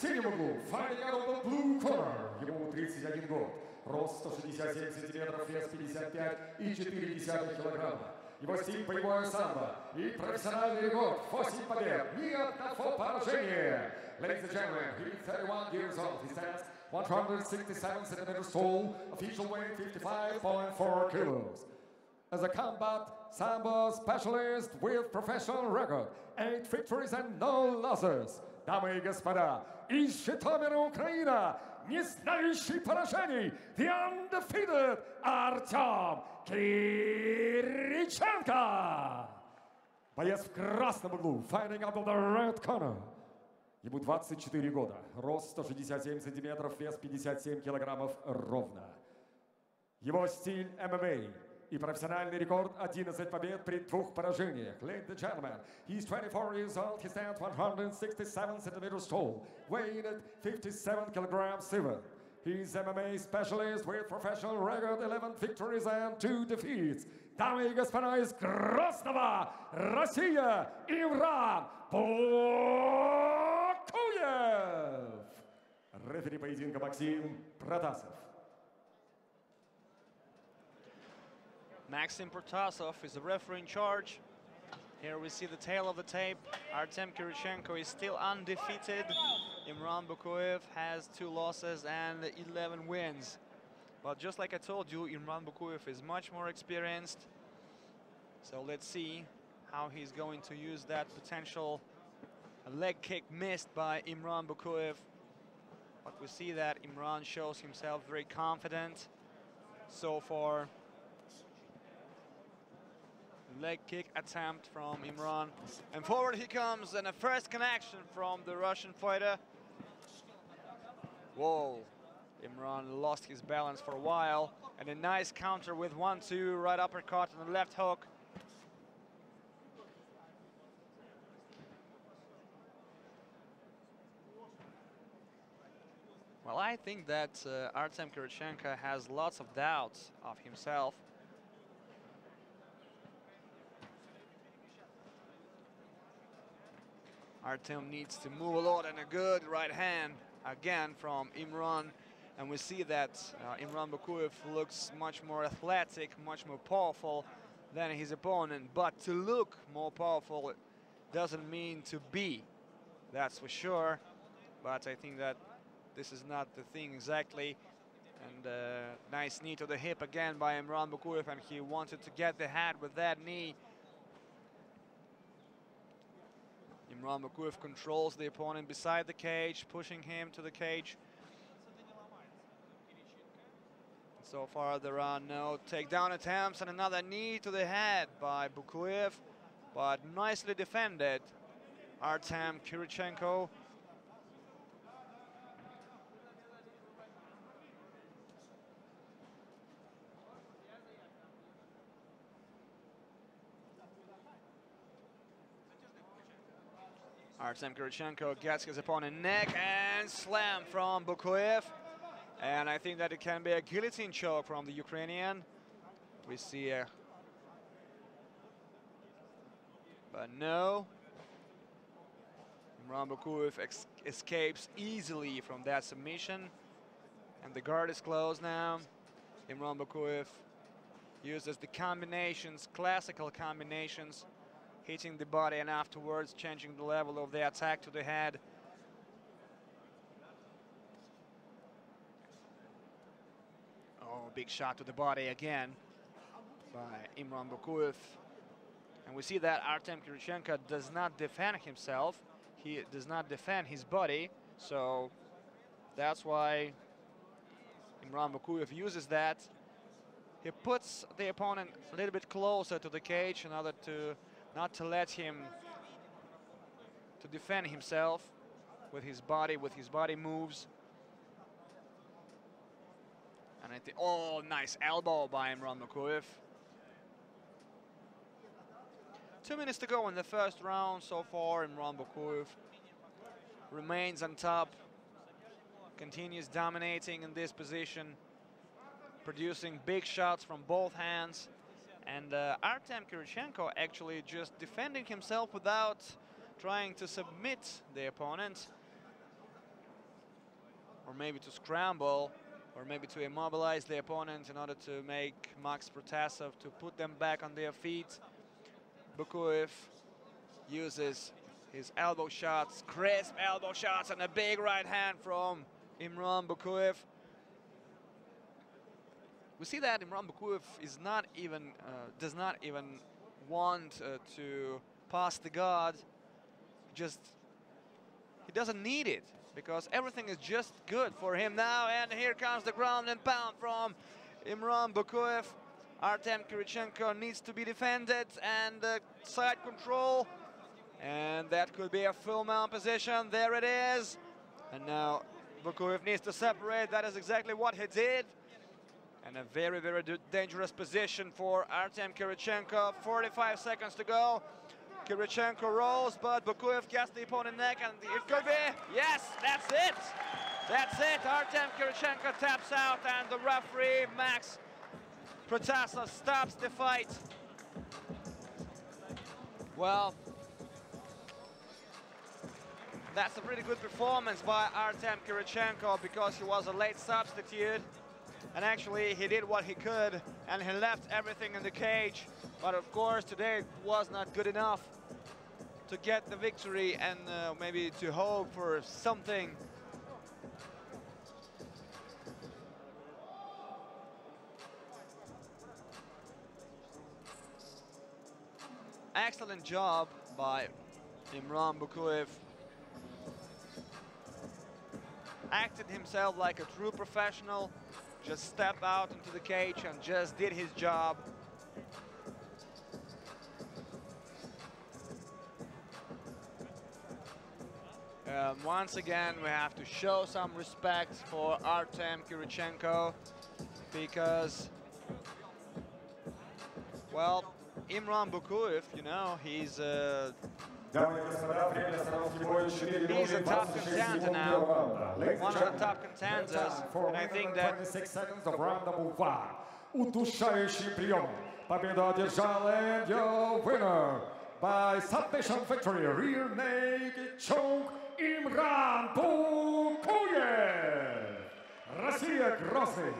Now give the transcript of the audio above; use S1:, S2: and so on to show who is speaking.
S1: синем углу, fighting out of the blue corner. Ему 31 год, рост 167 сантиметров, вес 55 и 4 килограмма. Его стиль боевое самбо и профессиональный рекорд 8 побед, ни одного поражения. Ladies and gentlemen, he's 31 years old. He stands 167 centimeters tall, official weight 55.4 kilos. As a combat sambo specialist with professional record, 8 victories and no losses. Дамы и господа, из Житомира, Украина, не знающий поражений, the undefeated Артем Кириченко. Боец в красном углу, fighting out of the red corner. Ему 24 года, рост 167 сантиметров, вес 57 килограммов ровно. Его стиль ММА и профессиональный рекорд 11 побед при двух поражениях. Ladies and gentlemen, he's 24 years old, he stands 167 centimeters tall, weighing at 57 kilograms even. He's MMA specialist with professional record, 11 victories and 2 defeats. Дамы и господа из Красного, Россия, Имран Бокуев! Рефери поединка Максим Протасов.
S2: Maxim Protasov is the referee in charge. Here we see the tale of the tape. Artem Kirichenko is still undefeated. Imran Bukuev has two losses and 11 wins. But just like I told you, Imran Bukuev is much more experienced. So let's see how he's going to use that potential leg kick missed by Imran Bukuev. But we see that Imran shows himself very confident so far leg kick attempt from Imran. And forward he comes, and a first connection from the Russian fighter. Whoa, Imran lost his balance for a while. And a nice counter with one-two, right uppercut and the left hook. Well, I think that uh, Artem Kirichenko has lots of doubts of himself. Artem needs to move a lot and a good right hand again from Imran. And we see that uh, Imran Bukuev looks much more athletic, much more powerful than his opponent. But to look more powerful doesn't mean to be, that's for sure. But I think that this is not the thing exactly. And uh, nice knee to the hip again by Imran Bukuev, and he wanted to get the head with that knee. Imran Bukuev controls the opponent beside the cage, pushing him to the cage. So far, there are no takedown attempts and another knee to the head by Bukuev, but nicely defended. Artem Kirichenko Artem Kirichenko gets his opponent neck and slam from Bukuev. And I think that it can be a guillotine choke from the Ukrainian. We see a... But no. Imran Bukuev escapes easily from that submission. And the guard is closed now. Imran Bukuev uses the combinations, classical combinations hitting the body and afterwards changing the level of the attack to the head. Oh, big shot to the body again by Imran Bukuev. And we see that Artem Kirichenko does not defend himself. He does not defend his body. So that's why Imran Bukuev uses that. He puts the opponent a little bit closer to the cage in order to not to let him to defend himself with his body, with his body moves. And I think, oh, nice elbow by Imran Bukuev. Two minutes to go in the first round so far. Imran Bukuev remains on top, continues dominating in this position, producing big shots from both hands. And uh, Artem Kirichenko actually just defending himself without trying to submit the opponent. or maybe to scramble, or maybe to immobilize the opponent in order to make Max Protasov to put them back on their feet. Bukuev uses his elbow shots, crisp elbow shots, and a big right hand from Imran Bukuev. We see that Imran Bukuev is not even, uh, does not even want uh, to pass the guard. Just, he doesn't need it because everything is just good for him now. And here comes the ground and pound from Imran Bukuev. Artem Kirichenko needs to be defended and uh, side control. And that could be a full mount position. There it is. And now Bukuev needs to separate. That is exactly what he did. And a very, very dangerous position for Artem Kirichenko. 45 seconds to go. Kirichenko rolls, but Bukuev gets the opponent neck, and it could be, yes, that's it. That's it, Artem Kirichenko taps out, and the referee, Max Protasov, stops the fight. Well, that's a pretty good performance by Artem Kirichenko because he was a late substitute. And actually, he did what he could, and he left everything in the cage. But of course, today was not good enough to get the victory and uh, maybe to hope for something. Excellent job by Imran Bukuev. Acted himself like a true professional, just stepped out into the cage and just did his job. Um, once again, we have to show some respect for Artem Kirichenko because, well, Imran Bukuev, you know, he's uh, He's a top contender now, one of the top contenders, and I think that...
S1: Удушающий прием. Победу одержал and your winner by submission victory. Rear naked choke Imran Bukuev. Россия Грозный.